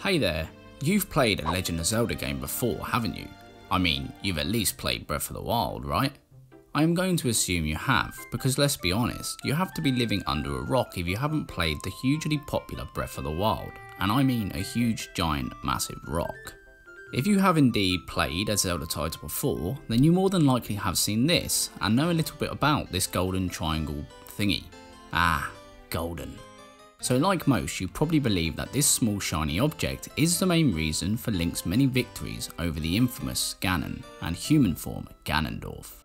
Hey there, you've played a Legend of Zelda game before, haven't you? I mean, you've at least played Breath of the Wild, right? I am going to assume you have, because let's be honest, you have to be living under a rock if you haven't played the hugely popular Breath of the Wild, and I mean a huge, giant, massive rock. If you have indeed played a Zelda title before, then you more than likely have seen this, and know a little bit about this golden triangle thingy. Ah, golden. So like most, you probably believe that this small shiny object is the main reason for Link's many victories over the infamous Ganon and human form Ganondorf.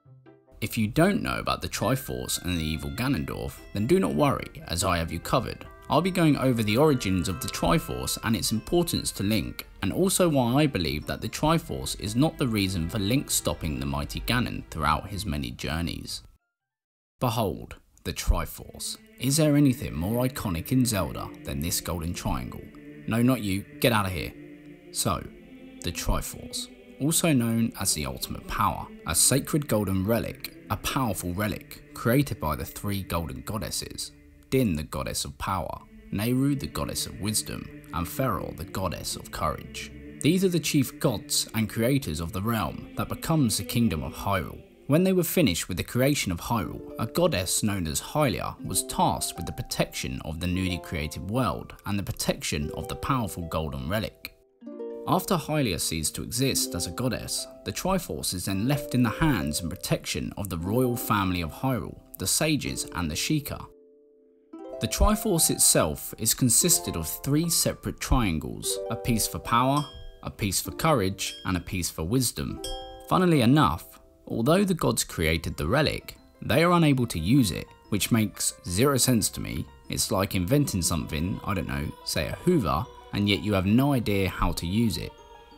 If you don't know about the Triforce and the evil Ganondorf, then do not worry as I have you covered. I'll be going over the origins of the Triforce and its importance to Link, and also why I believe that the Triforce is not the reason for Link stopping the mighty Ganon throughout his many journeys. Behold, the Triforce. Is there anything more iconic in Zelda than this golden triangle? No, not you, get out of here. So, the Triforce, also known as the Ultimate Power, a sacred golden relic, a powerful relic created by the three golden goddesses Din, the goddess of power, Nayru, the goddess of wisdom, and Farore, the goddess of courage. These are the chief gods and creators of the realm that becomes the kingdom of Hyrule. When they were finished with the creation of Hyrule, a goddess known as Hylia was tasked with the protection of the newly created world and the protection of the powerful golden relic. After Hylia ceased to exist as a goddess, the Triforce is then left in the hands and protection of the royal family of Hyrule, the Sages and the Sheikah. The Triforce itself is consisted of three separate triangles, a piece for power, a piece for courage, and a piece for wisdom. Funnily enough, Although the gods created the relic, they are unable to use it, which makes zero sense to me. It's like inventing something, I don't know, say a Hoover, and yet you have no idea how to use it.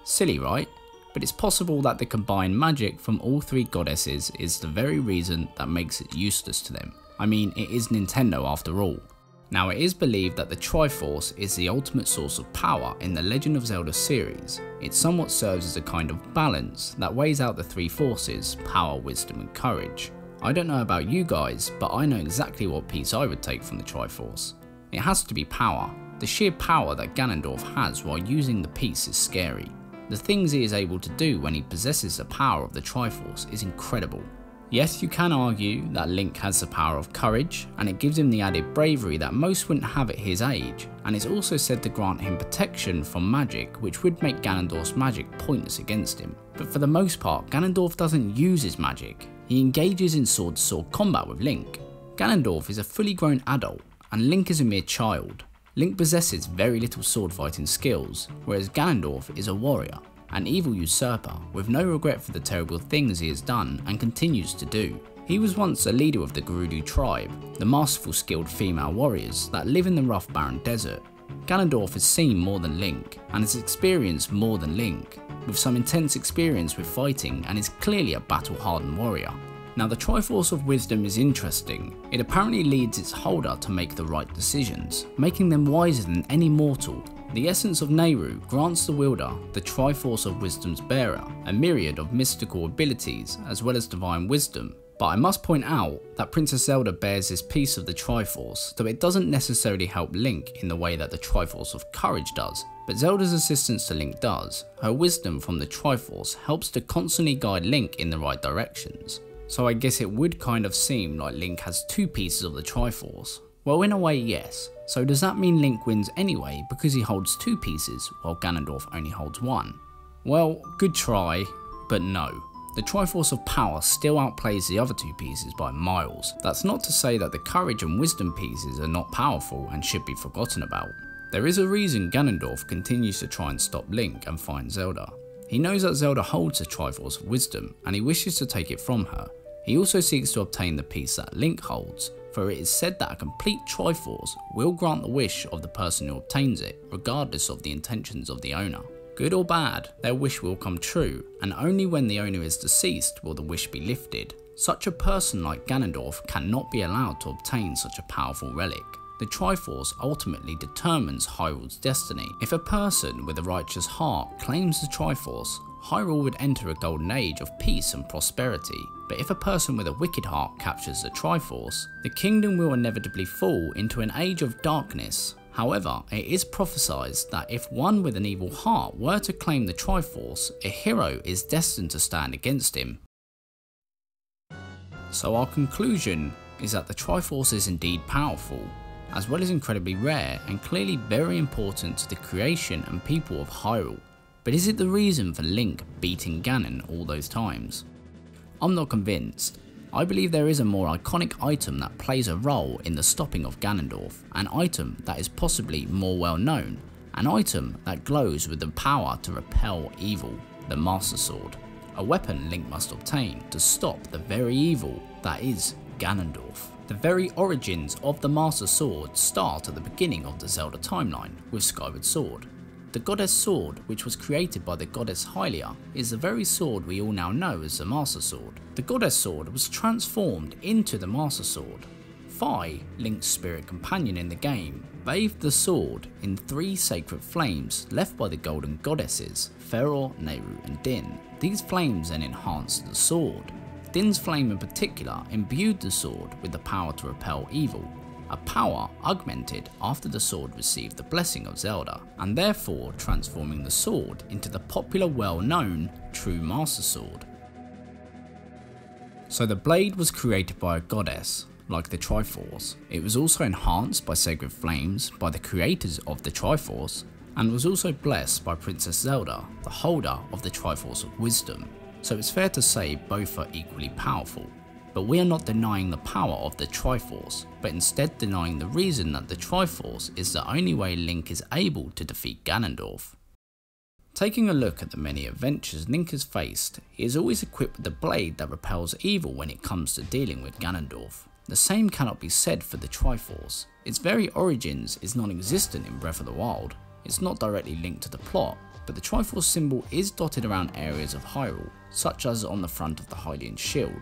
Silly, right? But it's possible that the combined magic from all three goddesses is the very reason that makes it useless to them. I mean, it is Nintendo after all. Now it is believed that the Triforce is the ultimate source of power in the Legend of Zelda series. It somewhat serves as a kind of balance that weighs out the three forces, power, wisdom and courage. I don't know about you guys, but I know exactly what piece I would take from the Triforce. It has to be power. The sheer power that Ganondorf has while using the piece is scary. The things he is able to do when he possesses the power of the Triforce is incredible. Yes, you can argue that Link has the power of courage, and it gives him the added bravery that most wouldn't have at his age, and it's also said to grant him protection from magic, which would make Ganondorf's magic pointless against him. But for the most part, Ganondorf doesn't use his magic, he engages in sword to sword combat with Link. Ganondorf is a fully grown adult, and Link is a mere child. Link possesses very little sword fighting skills, whereas Ganondorf is a warrior an evil usurper with no regret for the terrible things he has done and continues to do. He was once a leader of the Gerudo tribe, the masterful skilled female warriors that live in the rough barren desert. Ganondorf has seen more than Link, and has experienced more than Link, with some intense experience with fighting and is clearly a battle hardened warrior. Now the Triforce of Wisdom is interesting. It apparently leads its holder to make the right decisions, making them wiser than any mortal the essence of Nayru grants the wielder the Triforce of Wisdom's bearer, a myriad of mystical abilities as well as divine wisdom. But I must point out that Princess Zelda bears this piece of the Triforce, so it doesn't necessarily help Link in the way that the Triforce of Courage does, but Zelda's assistance to Link does. Her wisdom from the Triforce helps to constantly guide Link in the right directions. So I guess it would kind of seem like Link has two pieces of the Triforce. Well in a way yes, so does that mean Link wins anyway because he holds two pieces while Ganondorf only holds one? Well, good try, but no. The Triforce of Power still outplays the other two pieces by miles. That's not to say that the Courage and Wisdom pieces are not powerful and should be forgotten about. There is a reason Ganondorf continues to try and stop Link and find Zelda. He knows that Zelda holds the Triforce of Wisdom and he wishes to take it from her. He also seeks to obtain the piece that Link holds, for it is said that a complete Triforce will grant the wish of the person who obtains it, regardless of the intentions of the owner. Good or bad, their wish will come true, and only when the owner is deceased will the wish be lifted. Such a person like Ganondorf cannot be allowed to obtain such a powerful relic. The Triforce ultimately determines Hyrule's destiny. If a person with a righteous heart claims the Triforce, Hyrule would enter a golden age of peace and prosperity, but if a person with a wicked heart captures the Triforce, the kingdom will inevitably fall into an age of darkness. However, it is prophesied that if one with an evil heart were to claim the Triforce, a hero is destined to stand against him. So our conclusion is that the Triforce is indeed powerful, as well as incredibly rare and clearly very important to the creation and people of Hyrule. But is it the reason for Link beating Ganon all those times? I'm not convinced. I believe there is a more iconic item that plays a role in the stopping of Ganondorf, an item that is possibly more well known, an item that glows with the power to repel evil, the Master Sword. A weapon Link must obtain to stop the very evil that is Ganondorf. The very origins of the Master Sword start at the beginning of the Zelda timeline with Skyward Sword. The Goddess Sword, which was created by the Goddess Hylia, is the very sword we all now know as the Master Sword. The Goddess Sword was transformed into the Master Sword. Fi, Link's spirit companion in the game, bathed the sword in three sacred flames left by the Golden Goddesses, Farore, Nayru and Din. These flames then enhanced the sword. Din's flame in particular imbued the sword with the power to repel evil, a power augmented after the sword received the blessing of Zelda, and therefore transforming the sword into the popular well known True Master Sword. So the blade was created by a goddess, like the Triforce. It was also enhanced by sacred flames by the creators of the Triforce, and was also blessed by Princess Zelda, the holder of the Triforce of Wisdom. So it's fair to say both are equally powerful. But we are not denying the power of the Triforce, but instead denying the reason that the Triforce is the only way Link is able to defeat Ganondorf. Taking a look at the many adventures Link has faced, he is always equipped with the blade that repels evil when it comes to dealing with Ganondorf. The same cannot be said for the Triforce. Its very origins is non-existent in Breath of the Wild. It's not directly linked to the plot, but the Triforce symbol is dotted around areas of Hyrule, such as on the front of the Hylian shield,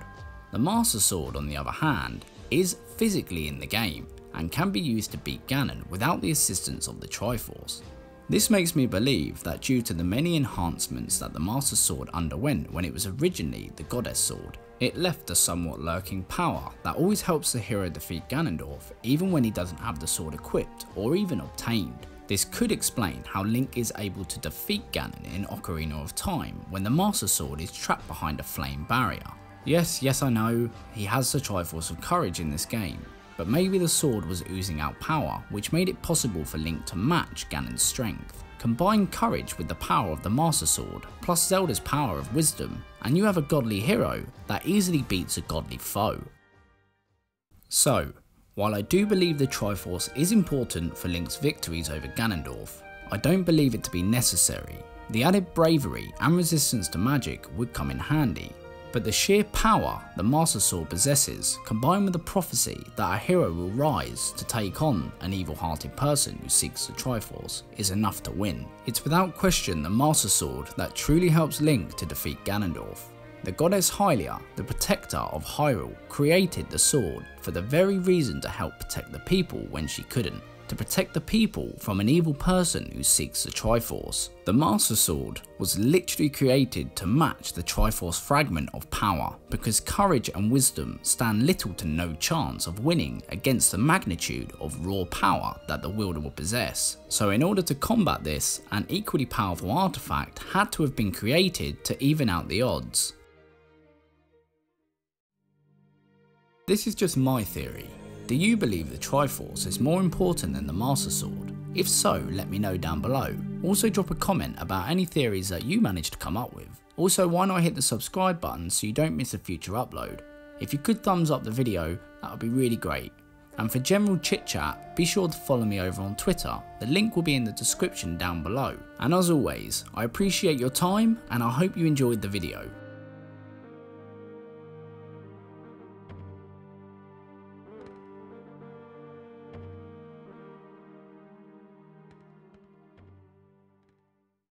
the Master Sword on the other hand is physically in the game and can be used to beat Ganon without the assistance of the Triforce. This makes me believe that due to the many enhancements that the Master Sword underwent when it was originally the Goddess Sword, it left a somewhat lurking power that always helps the hero defeat Ganondorf even when he doesn't have the sword equipped or even obtained. This could explain how Link is able to defeat Ganon in Ocarina of Time when the Master Sword is trapped behind a flame barrier. Yes, yes I know, he has the Triforce of Courage in this game, but maybe the sword was oozing out power, which made it possible for Link to match Ganon's strength. Combine courage with the power of the Master Sword, plus Zelda's power of wisdom, and you have a godly hero that easily beats a godly foe. So, while I do believe the Triforce is important for Link's victories over Ganondorf, I don't believe it to be necessary. The added bravery and resistance to magic would come in handy, but the sheer power the Master Sword possesses, combined with the prophecy that a hero will rise to take on an evil-hearted person who seeks the Triforce, is enough to win. It's without question the Master Sword that truly helps Link to defeat Ganondorf. The goddess Hylia, the protector of Hyrule, created the sword for the very reason to help protect the people when she couldn't to protect the people from an evil person who seeks the Triforce. The Master Sword was literally created to match the Triforce fragment of power because courage and wisdom stand little to no chance of winning against the magnitude of raw power that the wielder will possess. So in order to combat this, an equally powerful artifact had to have been created to even out the odds. This is just my theory, do you believe the Triforce is more important than the Master Sword? If so, let me know down below. Also drop a comment about any theories that you managed to come up with. Also why not hit the subscribe button so you don't miss a future upload. If you could thumbs up the video, that would be really great. And for general chit chat, be sure to follow me over on Twitter, the link will be in the description down below. And as always, I appreciate your time and I hope you enjoyed the video.